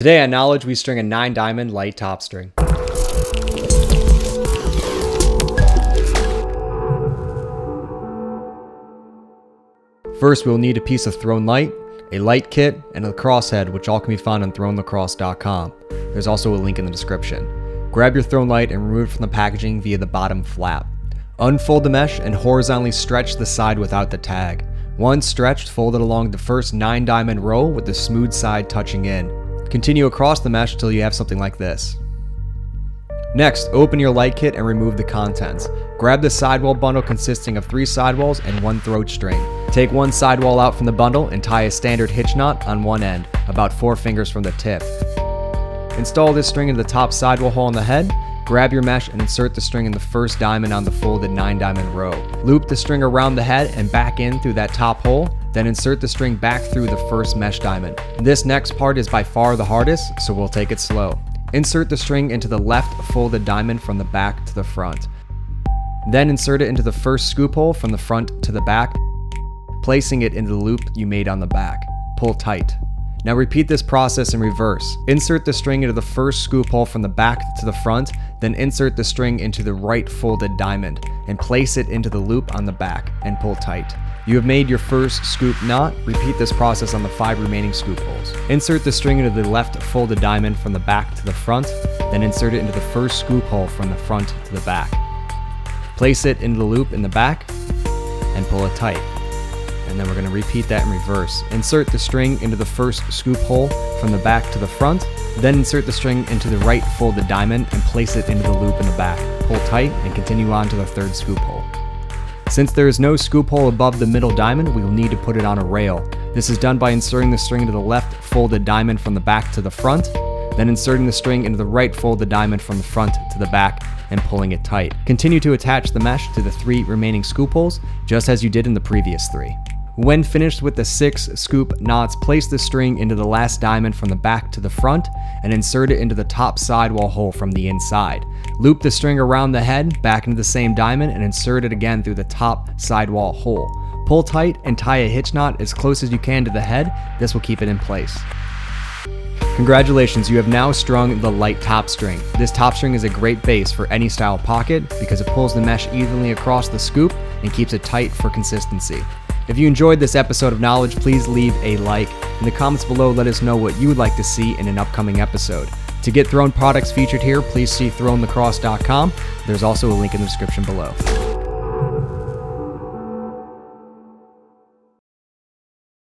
Today on Knowledge, we string a 9 diamond Lite top string. First, we'll need a piece of Throne Lite, a Lite kit, and a crosshead, which all can be found on thronelacrosse.com. There's also a link in the description. Grab your Throne Lite and remove it from the packaging via the bottom flap. Unfold the mesh and horizontally stretch the side without the tag. Once stretched, fold it along the first 9 diamond row with the smooth side touching in. Continue across the mesh until you have something like this. Next, open your Lite kit and remove the contents. Grab the sidewall bundle consisting of three sidewalls and one throat string. Take one sidewall out from the bundle and tie a standard hitch knot on one end, about 4 fingers from the tip. Install this string into the top sidewall hole on the head, grab your mesh and insert the string in the first diamond on the folded 9 diamond row. Loop the string around the head and back in through that top hole, then insert the string back through the first mesh diamond. This next part is by far the hardest, so we'll take it slow. Insert the string into the left folded diamond from the back to the front. Then insert it into the first scoop hole from the front to the back, placing it into the loop you made on the back. Pull tight. Now repeat this process in reverse. Insert the string into the first scoop hole from the back to the front, then insert the string into the right folded diamond, and place it into the loop on the back, and pull tight. You have made your first scoop knot. Repeat this process on the five remaining scoop holes. Insert the string into the left folded diamond from the back to the front, then insert it into the first scoop hole from the front to the back. Place it into the loop in the back and pull it tight. And then we're going to repeat that in reverse. Insert the string into the first scoop hole from the back to the front, then insert the string into the right folded diamond and place it into the loop in the back. Pull tight and continue on to the third scoop hole. Since there is no scoop hole above the middle diamond, we will need to put it on a rail. This is done by inserting the string into the left folded diamond from the back to the front, then inserting the string into the right folded diamond from the front to the back and pulling it tight. Continue to attach the mesh to the three remaining scoop holes, just as you did in the previous three. When finished with the six scoop knots, place the string into the last diamond from the back to the front and insert it into the top sidewall hole from the inside. Loop the string around the head, back into the same diamond, and insert it again through the top sidewall hole. Pull tight and tie a hitch knot as close as you can to the head. This will keep it in place. Congratulations, you have now strung the Lite top string. This top string is a great base for any style pocket because it pulls the mesh evenly across the scoop and keeps it tight for consistency. If you enjoyed this episode of Knowledge, please leave a like. In the comments below, let us know what you would like to see in an upcoming episode. To get Throne products featured here, please see thronelacrosse.com. There's also a link in the description below.